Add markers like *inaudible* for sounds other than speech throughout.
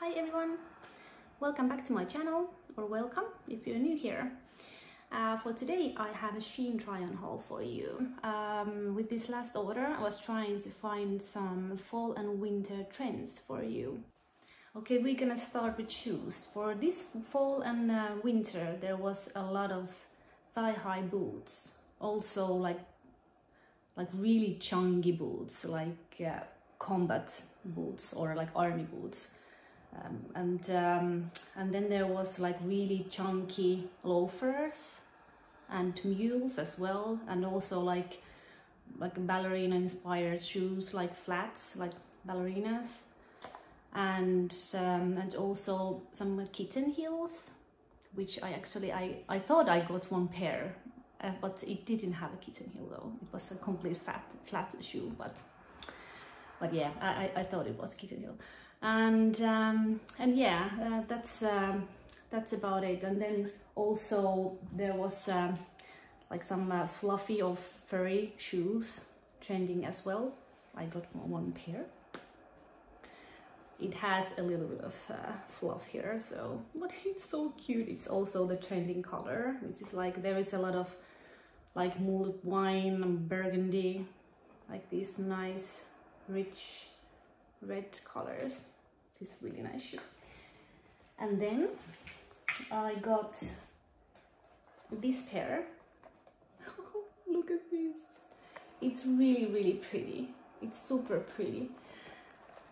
Hi everyone! Welcome back to my channel, or welcome if you're new here. Uh, for today I have a Shein try-on haul for you. Um, with this last order I was trying to find some fall and winter trends for you. Okay, we're gonna start with shoes. For this fall and uh, winter there was a lot of thigh-high boots. Also like like really chunky boots, like uh, combat boots or like army boots um, and um, and then there was like really chunky loafers and mules as well and also like like ballerina inspired shoes like flats like ballerinas. And um, and also some kitten heels which I actually I, I thought I got one pair uh, but it didn't have a kitten heel though. It was a complete fat flat shoe but but yeah I, I thought it was kitten heel and um, and yeah uh, that's um, that's about it. And then also there was uh, like some uh, fluffy or furry shoes trending as well. I got one pair. It has a little bit of uh, fluff here so but it's so cute. It's also the trending color which is like there is a lot of like mulled wine burgundy like this nice rich red colors. This really nice shoe. And then I got this pair. *laughs* Look at this. It's really really pretty. It's super pretty.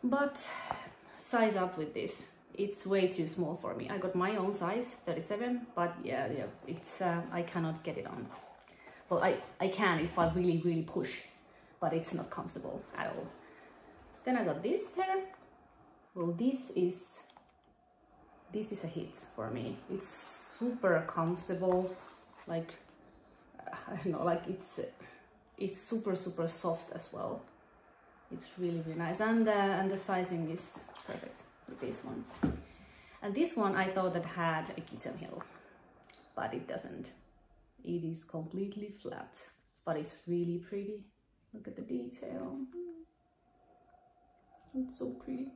But size up with this. It's way too small for me. I got my own size 37 but yeah yeah it's uh, I cannot get it on. Well I I can if I really really push but it's not comfortable at all then I got this pair. Well, this is this is a hit for me. It's super comfortable, like *laughs* I don't know, like it's it's super super soft as well. It's really really nice, and uh, and the sizing is perfect with this one. And this one I thought that had a kitten heel, but it doesn't. It is completely flat, but it's really pretty. Look at the detail. It's so pretty.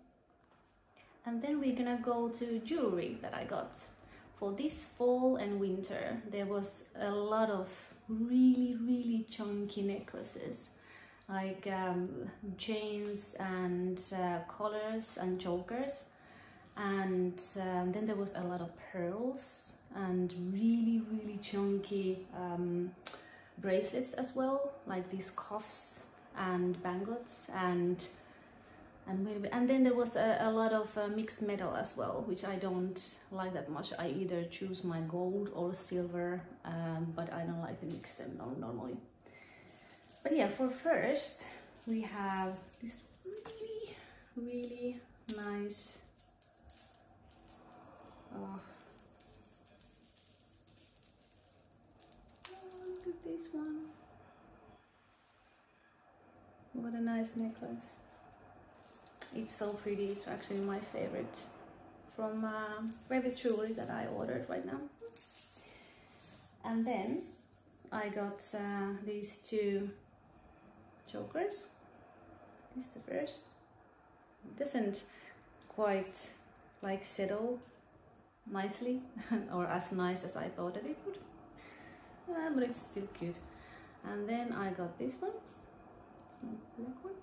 And then we're gonna go to jewelry that I got. For this fall and winter, there was a lot of really, really chunky necklaces like um, chains and uh, collars and chokers and um, then there was a lot of pearls and really really chunky um, bracelets as well like these cuffs and banglets and and maybe and then there was a, a lot of uh, mixed metal as well which I don't like that much. I either choose my gold or silver um, but I don't like to mix them normally. But yeah for first we have this really really nice oh, look at this one. What a nice necklace it's so pretty. It's actually my favorite from uh, Rabbit Jewelry that I ordered right now. And then I got uh, these two chokers this is the first. Doesn't quite like settle nicely *laughs* or as nice as I thought that it would. Uh, but it's still cute. And then I got this one black one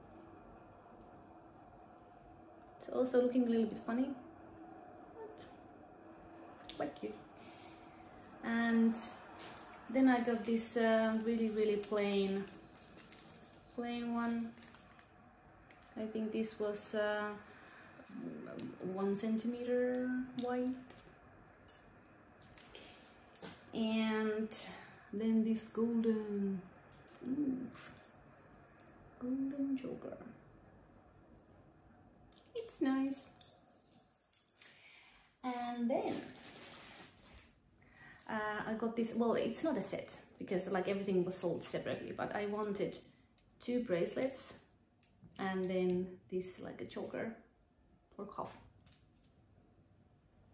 it's also looking a little bit funny, quite cute. And then I got this uh, really, really plain, plain one. I think this was uh, one centimeter wide. And then this golden, ooh, golden choker nice. And then uh, I got this well it's not a set because like everything was sold separately but I wanted two bracelets and then this like a choker or cuff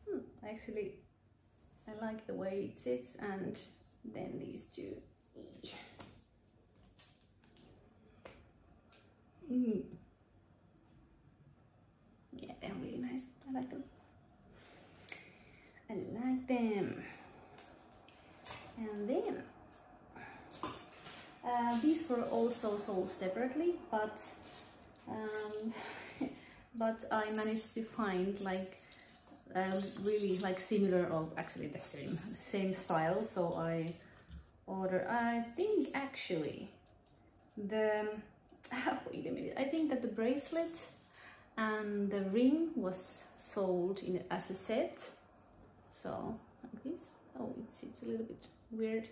hmm, actually I like the way it sits and then these two mm. Yeah, they're really nice. I like them. these were also sold separately, but um, *laughs* but I managed to find like um, really like similar or actually the same same style. So I order. I think actually the *laughs* wait a minute. I think that the bracelet and the ring was sold in as a set. So like this. Oh, it's it's a little bit weird.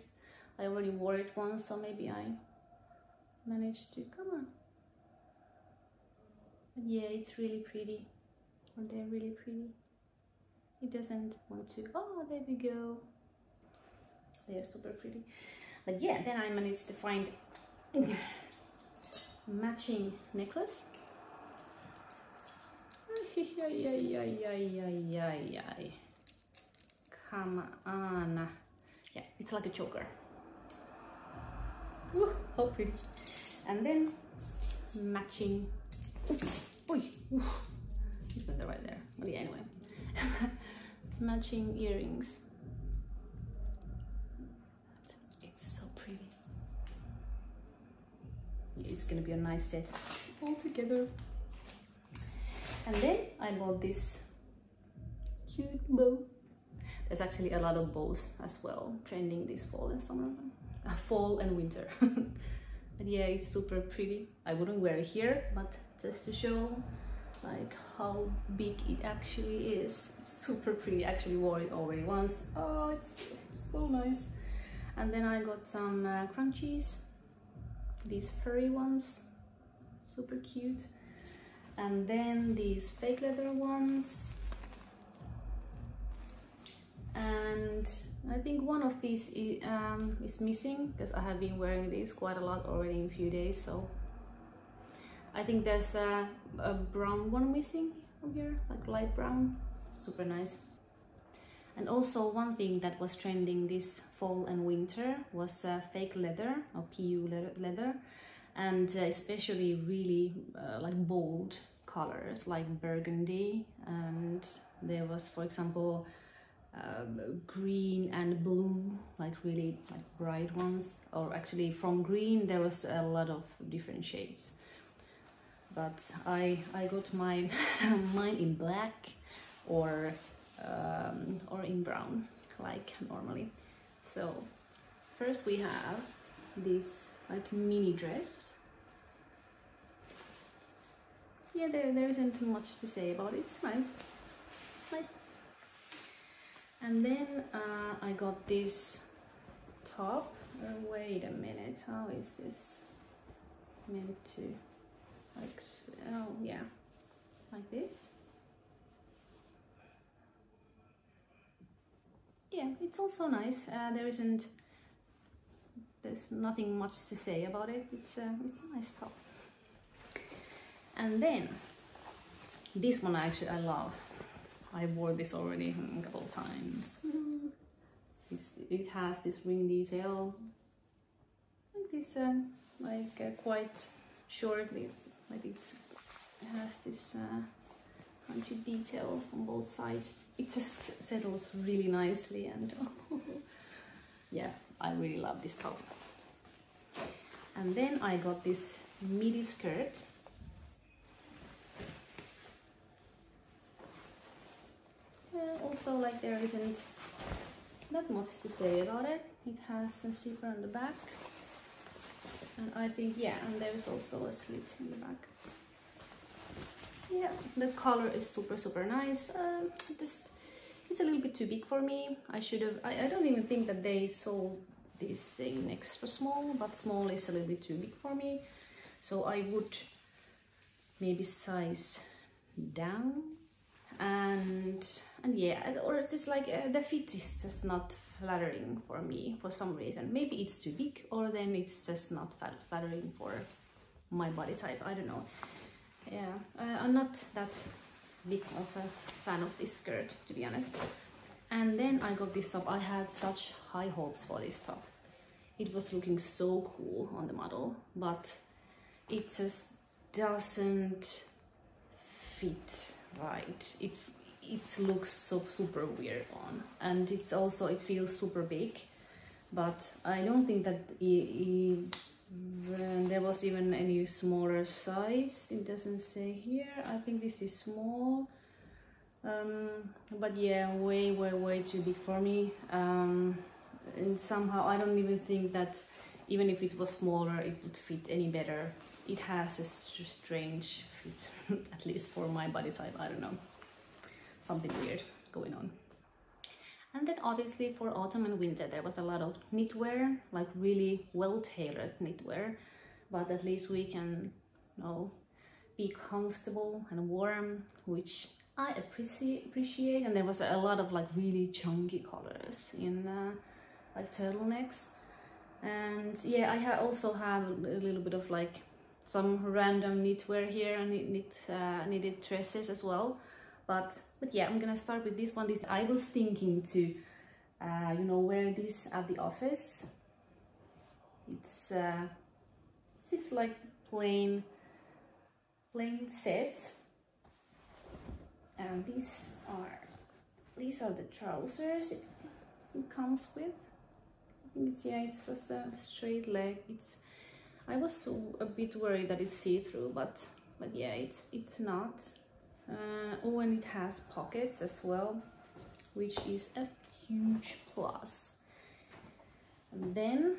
I already wore it once, so maybe I managed to come on. But yeah, it's really pretty. Or they're really pretty. It doesn't want to. Oh, there we go. They're super pretty. But yeah, then I managed to find matching necklace. Come on. Yeah, it's like a choker. Ooh, how pretty. And then matching. Oh, it went right there. But yeah, anyway. *laughs* matching earrings. It's so pretty. It's gonna be a nice set all together. And then I bought this cute bow. There's actually a lot of bows as well trending this fall and summer, uh, fall and winter. *laughs* yeah, it's super pretty. I wouldn't wear it here, but just to show like how big it actually is. It's super pretty. Actually wore it already once. Oh, it's so nice. And then I got some uh, crunchies, these furry ones, super cute. And then these fake leather ones. And I think one of these is, um, is missing because I have been wearing these quite a lot already in a few days. So I think there's a, a brown one missing from here, like light brown, super nice. And also one thing that was trending this fall and winter was uh, fake leather or PU leather and uh, especially really uh, like bold colors like burgundy and there was for example um, green and blue like really like bright ones. Or actually from green there was a lot of different shades. But I I got my *laughs* mine in black or um, or in brown like normally. So first we have this like mini dress. Yeah there, there isn't too much to say about it. It's nice. Nice and then uh, I got this top. Uh, wait a minute how is this? Meant to like oh yeah like this. Yeah it's also nice. Uh, there isn't there's nothing much to say about it. It's uh, it's a nice top. And then this one actually I love I wore this already a couple of times it's, it has this ring detail like this uh, like uh, quite short like it's, it has this uh, detail on both sides. It just settles really nicely and *laughs* yeah, I really love this top. And then I got this midi skirt. Also like there isn't that much to say about it. It has a zipper on the back. And I think yeah and there's also a slit in the back. Yeah the color is super super nice. Uh, this it's a little bit too big for me. I should have I, I don't even think that they sold this in extra small but small is a little bit too big for me. So I would maybe size down and and yeah or it's like uh, the fit is just not flattering for me for some reason. Maybe it's too big or then it's just not flattering for my body type. I don't know. Yeah uh, i'm not that big of a fan of this skirt to be honest. And then i got this top i had such high hopes for this top. It was looking so cool on the model but it just doesn't fit right it it looks so super weird on. And it's also it feels super big but I don't think that it, it, there was even any smaller size it doesn't say here. I think this is small. Um, but yeah way way way too big for me. Um, and somehow i don't even think that even if it was smaller it would fit any better it has a strange fit *laughs* at least for my body type i don't know something weird going on and then obviously for autumn and winter there was a lot of knitwear, like really well-tailored knitwear, but at least we can you know, be comfortable and warm, which I appreciate. appreciate. And there was a lot of like really chunky colors in uh, like turtlenecks. And yeah, I ha also have a little bit of like some random knitwear here and knit, uh, knitted dresses as well. But but yeah i'm gonna start with this one. This i was thinking to uh, you know wear this at the office. It's uh this is like plain plain set. And these are these are the trousers it, it comes with. I think it's yeah it's just a straight leg. It's I was a bit worried that it's see-through but but yeah it's it's not. Uh, oh and it has pockets as well which is a huge plus. And then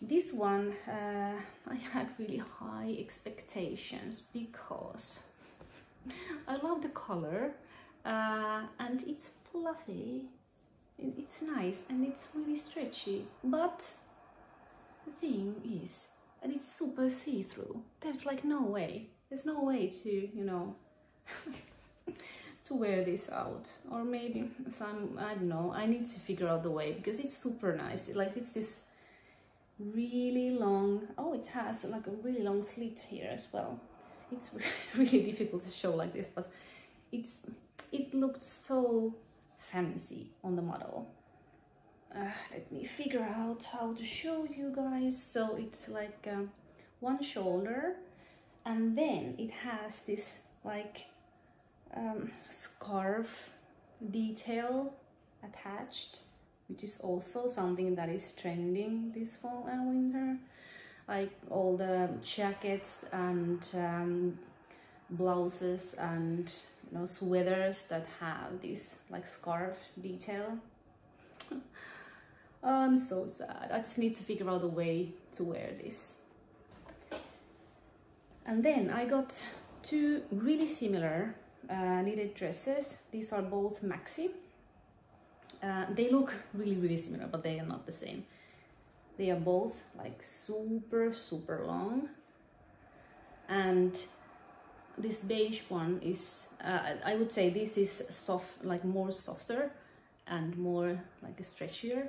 this one uh, *laughs* I had really high expectations because *laughs* I love the color uh, and it's fluffy it's nice and it's really stretchy but the thing is that it's super see-through there's like no way there's no way to, you know, *laughs* to wear this out. Or maybe some, I don't know, I need to figure out the way because it's super nice. Like it's this really long, oh, it has like a really long slit here as well. It's *laughs* really difficult to show like this, but it's, it looked so fancy on the model. Uh, let me figure out how to show you guys. So it's like uh, one shoulder and then it has this like um, scarf detail attached which is also something that is trending this fall and winter like all the jackets and um, blouses and you know sweaters that have this like scarf detail I'm so sad I just need to figure out a way to wear this and then I got two really similar uh, knitted dresses. These are both maxi. Uh, they look really, really similar, but they are not the same. They are both like super, super long. And this beige one is, uh, I would say this is soft, like more softer and more like a stretchier.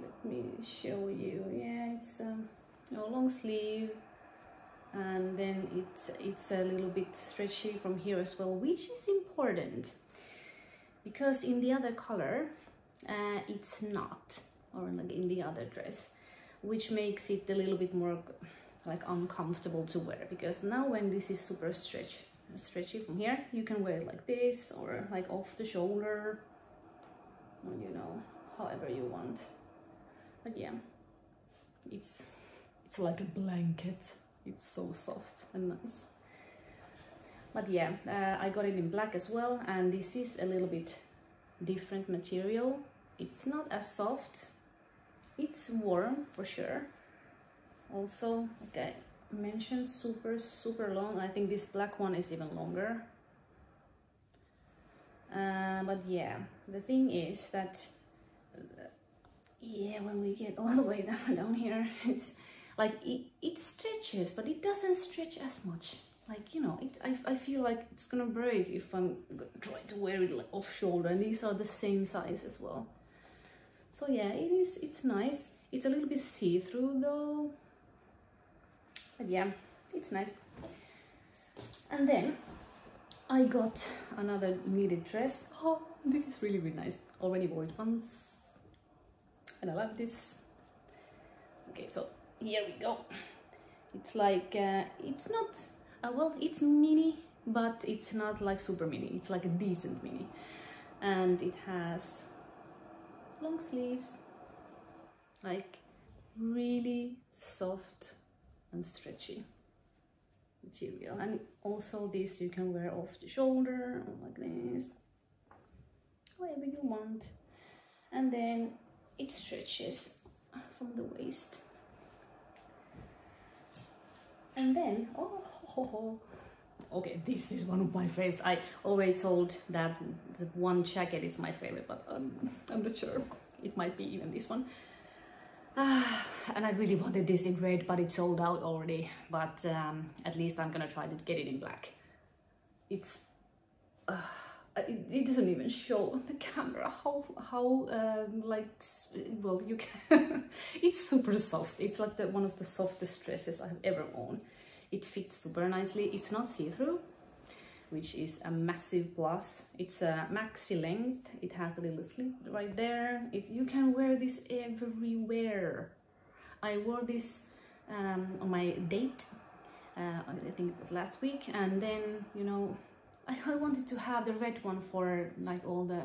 Let me show you. Yeah, it's um, a long sleeve and then it's it's a little bit stretchy from here as well which is important because in the other color uh, it's not or like in the other dress which makes it a little bit more like uncomfortable to wear because now when this is super stretch stretchy from here you can wear it like this or like off the shoulder you know however you want but yeah it's it's like a blanket. it's so soft and nice. But yeah uh, I got it in black as well and this is a little bit different material. It's not as soft. It's warm for sure. Also okay mentioned super super long. I think this black one is even longer. Uh, but yeah the thing is that yeah when we get all the way *laughs* down down here it's like it, it stretches but it doesn't stretch as much. Like you know it, I, I feel like it's gonna break if I'm trying to wear it like off shoulder and these are the same size as well. So yeah it is it's nice. It's a little bit see-through though. But yeah it's nice. And then I got another knitted dress. Oh this is really really nice. Already wore it once and I love this. Okay so here we go. It's like uh, it's not uh, well it's mini but it's not like super mini. It's like a decent mini. And it has long sleeves like really soft and stretchy. Material and also this you can wear off the shoulder like this. However you want. And then it stretches from the waist. And then oh, okay this is one of my favorites i already told that the one jacket is my favorite but um, i'm not sure. It might be even this one. Uh, and i really wanted this in red but it's sold out already. But um, at least i'm gonna try to get it in black. It's uh, it, it, doesn't even show on the *laughs* camera how how um, like well you can *laughs* it's super soft. It's like the one of the softest dresses i've ever worn. It fits super nicely. It's not see-through which is a massive plus. It's a maxi length. It has a little slit right there. It, you can wear this everywhere. I wore this um, on my date uh, i think it was last week. And then you know I, I wanted to have the red one for like all the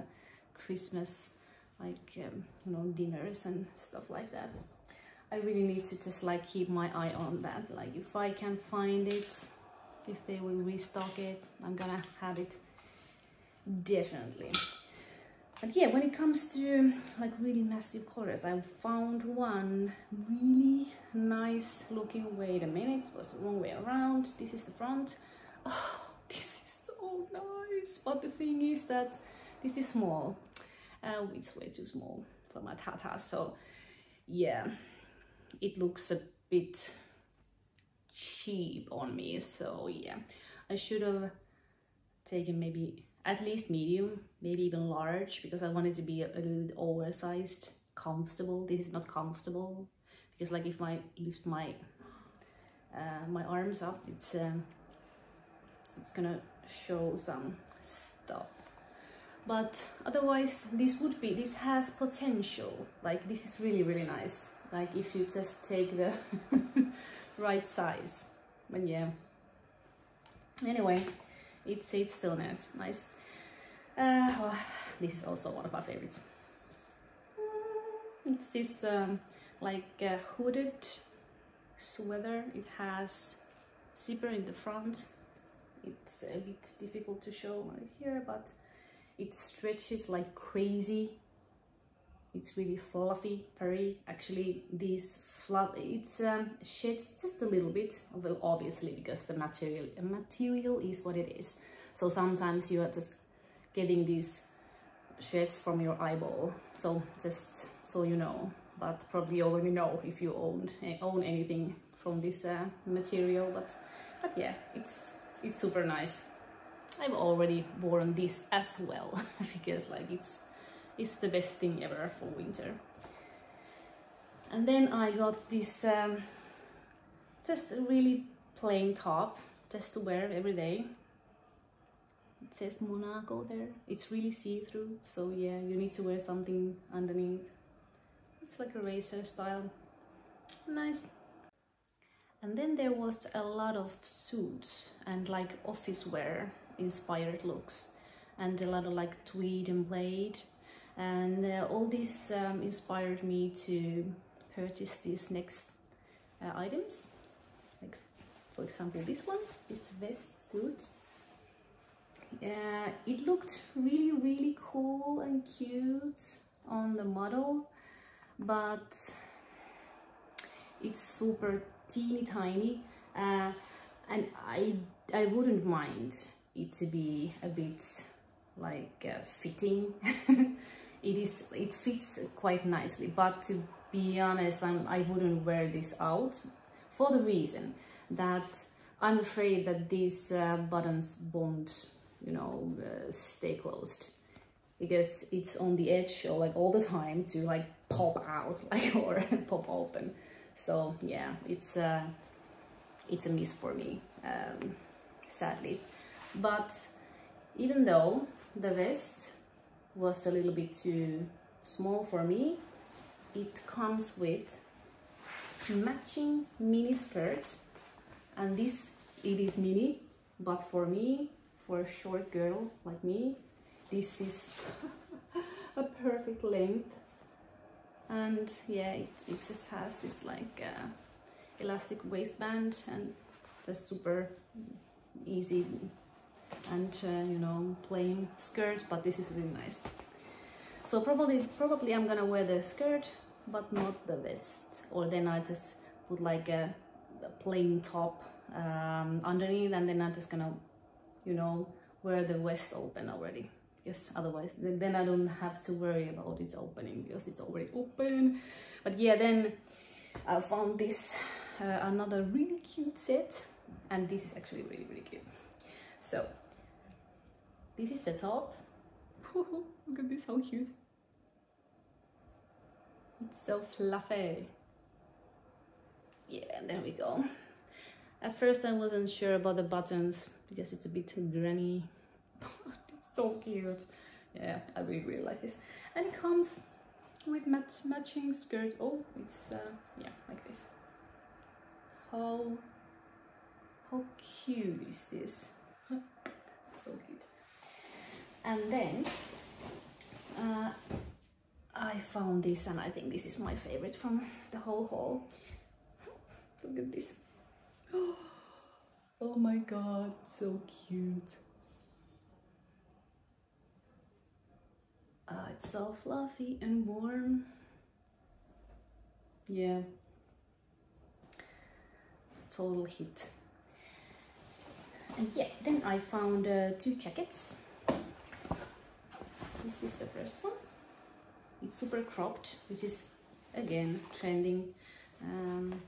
Christmas like um, you know dinners and stuff like that. I really need to just like keep my eye on that. Like if I can find it if they will restock it I'm gonna have it. Definitely. But yeah when it comes to like really massive colors I found one really nice looking wait a minute was the wrong way around. This is the front. Oh nice. But the thing is that this is small. Uh, it's way too small for my tata. So yeah, it looks a bit cheap on me. So yeah, I should have taken maybe at least medium, maybe even large because I wanted to be a, a little bit oversized, comfortable. This is not comfortable because like if I lift my uh, my arms up, it's um, it's gonna show some stuff. But otherwise this would be this has potential. Like this is really really nice. Like if you just take the *laughs* right size. But yeah. Anyway it's it's still nice. Nice. Uh, oh, this is also one of my favorites. It's this um, like a hooded sweater. It has zipper in the front it's a bit difficult to show right here but it stretches like crazy. It's really fluffy furry actually this fluff it's um, sheds just a little bit well obviously because the material material is what it is. So sometimes you are just getting these sheds from your eyeball so just so you know. But probably you already know if you own own anything from this uh, material but but yeah it's it's super nice. I've already worn this as well *laughs* because like it's it's the best thing ever for winter. And then I got this um, just really plain top just to wear every day. It says Monaco there. It's really see-through so yeah you need to wear something underneath. It's like a racer style. Nice and then there was a lot of suits and like office wear inspired looks and a lot of like tweed and plaid and uh, all this um, inspired me to purchase these next uh, items. Like for example this one this vest suit. Uh, it looked really really cool and cute on the model but it's super teeny tiny uh, and I, I wouldn't mind it to be a bit like uh, fitting. *laughs* It is it fits quite nicely but to be honest I'm, I wouldn't wear this out for the reason that I'm afraid that these uh, buttons won't you know uh, stay closed. Because it's on the edge or like all the time to like pop out *laughs* like or pop open so yeah it's a uh, it's a miss for me um, sadly. But even though the vest was a little bit too small for me it comes with matching mini skirt. And this it is mini but for me for a short girl like me this is *laughs* a perfect length and yeah it, it just has this like uh, elastic waistband and just super easy and uh, you know plain skirt but this is really nice. So probably probably I'm gonna wear the skirt but not the vest. Or then I just put like a, a plain top um, underneath and then I'm just gonna you know wear the vest open already because otherwise then I don't have to worry about its opening because it's already open. But yeah then I found this uh, another really cute set and this is actually really really cute. So this is the top. *laughs* Look at this how cute. It's so fluffy. Yeah there we go. At first I wasn't sure about the buttons because it's a bit granny *laughs* so cute. Yeah I really really like this. And it comes with match matching skirt. Oh it's uh, yeah like this. How how cute is this? *laughs* So cute. And then uh, I found this and I think this is my favorite from the whole haul. *laughs* Look at this. *gasps* Oh my god so cute uh, it's so fluffy and warm. Yeah. Total hit and yeah then I found uh, two jackets. This is the first one. It's super cropped which is again trending um,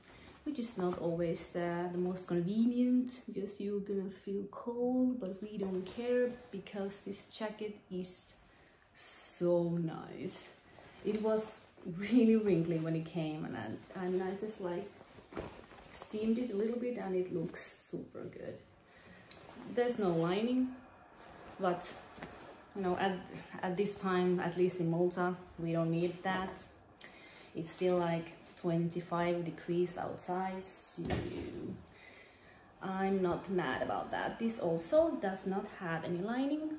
which is not always the, the most convenient because you're gonna feel cold but we don't care because this jacket is so nice. It was *laughs* really wrinkly when it came and I, and I just like steamed it a little bit and it looks super good. There's no lining but you know at, at this time at least in Malta we don't need that. It's still like 25 degrees outside so I'm not mad about that. This also does not have any lining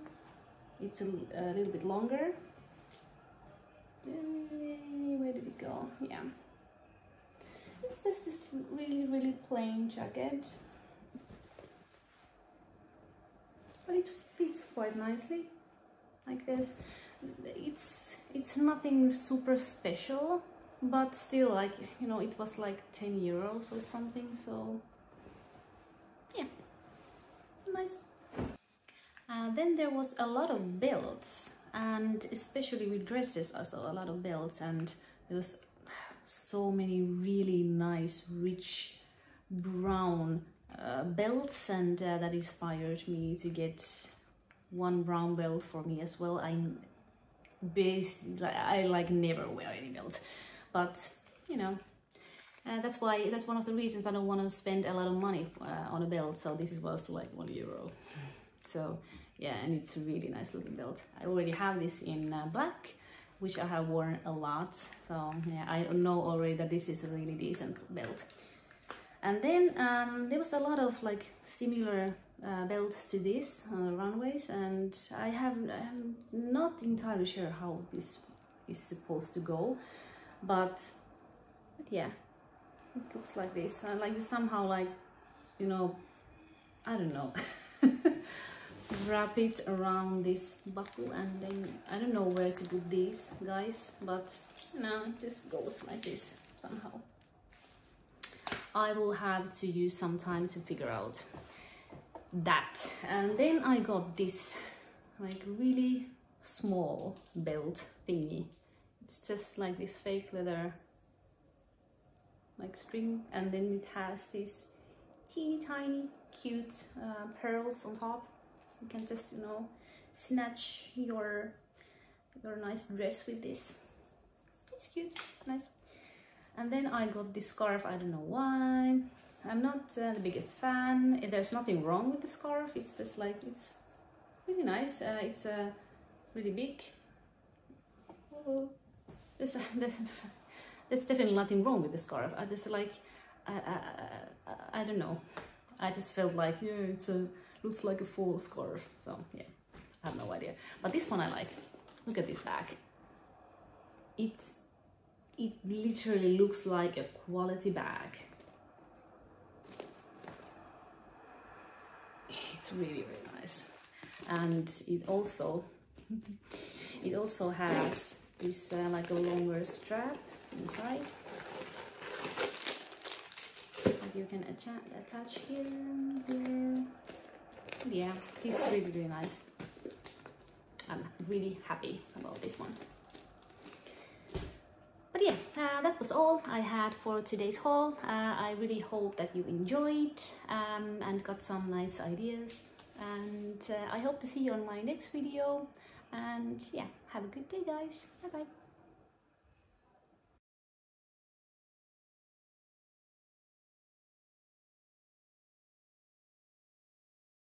it's a, a little bit longer. Where did it go? Yeah. It's just this really really plain jacket. But it fits quite nicely like this. It's it's nothing super special but still like you know it was like 10 euros or something so yeah. Nice uh, then there was a lot of belts and especially with dresses I saw a lot of belts and there was so many really nice rich brown uh, belts and uh, that inspired me to get one brown belt for me as well. I basically I like never wear any belts but you know uh, that's why that's one of the reasons I don't want to spend a lot of money uh, on a belt so this was like one euro. So yeah and it's a really nice looking belt. I already have this in uh, black which I have worn a lot. So yeah I know already that this is a really decent belt. And then um, there was a lot of like similar uh, belts to this uh, runways and I have I'm not entirely sure how this is supposed to go but, but yeah it looks like this. And like you somehow like you know I don't know *laughs* wrap it around this buckle and then I don't know where to put these guys but you know it just goes like this somehow. I will have to use some time to figure out that. And then I got this like really small belt thingy. It's just like this fake leather like string and then it has these teeny tiny cute uh, pearls on top you can just you know snatch your your nice dress with this. It's cute nice. And then I got this scarf I don't know why. I'm not uh, the biggest fan. There's nothing wrong with the scarf. It's just like it's really nice. Uh, it's uh, really big. Oh, *laughs* there's, there's, there's definitely nothing wrong with the scarf. I just like I, I, I, I don't know. I just felt like yeah it's a looks like a full scarf so yeah I have no idea but this one I like look at this bag. It, it literally looks like a quality bag. It's really, really nice. And it also, *laughs* it also has this uh, like a longer strap inside you can attach here, here. Yeah, it's really, really nice. I'm really happy about this one. But yeah, uh, that was all I had for today's haul. Uh, I really hope that you enjoyed um, and got some nice ideas. And uh, I hope to see you on my next video. And yeah, have a good day guys. Bye bye.